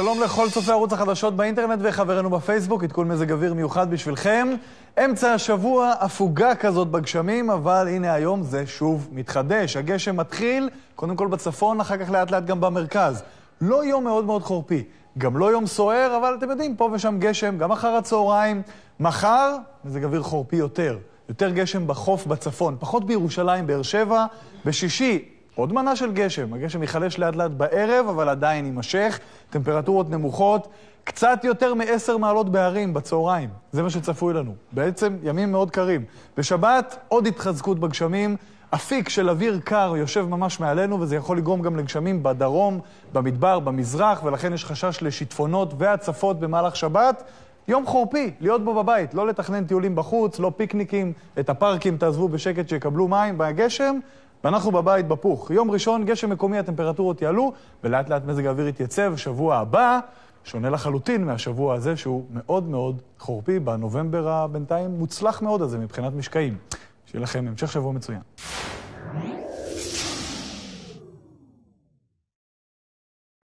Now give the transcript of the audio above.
שלום לכל צופי ערוץ החדשות באינטרנט וחברינו בפייסבוק, עדכון מזג אוויר מיוחד בשבילכם. אמצע השבוע, הפוגה כזאת בגשמים, אבל הנה היום זה שוב מתחדש. הגשם מתחיל, קודם כל בצפון, אחר כך לאט לאט גם במרכז. לא יום מאוד מאוד חורפי, גם לא יום סוער, אבל אתם יודעים, פה ושם גשם, גם אחר הצהריים. מחר, מזג אוויר חורפי יותר. יותר גשם בחוף בצפון, פחות בירושלים, באר שבע. בשישי, עוד מנה של גשם. הגשם ייחלש לאט לאט בערב, אבל עדיין יימשך. טמפרטורות נמוכות, קצת יותר מ-10 מעלות בהרים בצהריים. זה מה שצפוי לנו. בעצם ימים מאוד קרים. בשבת, עוד התחזקות בגשמים. אפיק של אוויר קר יושב ממש מעלינו, וזה יכול לגרום גם לגשמים בדרום, במדבר, במזרח, ולכן יש חשש לשיטפונות והצפות במהלך שבת. יום חורפי, להיות בו בבית, לא לתכנן טיולים בחוץ, לא פיקניקים, את הפארקים תעזבו בשקט שיקבלו מים בגשם, ואנחנו בבית בפוך. יום ראשון, גשם מקומי, הטמפרטורות יעלו, ולאט לאט מזג האוויר יתייצב. שבוע הבא, שונה לחלוטין מהשבוע הזה, שהוא מאוד מאוד חורפי, בנובמבר הבינתיים מוצלח מאוד הזה מבחינת משקעים. שיהיה לכם המשך שבוע מצוין.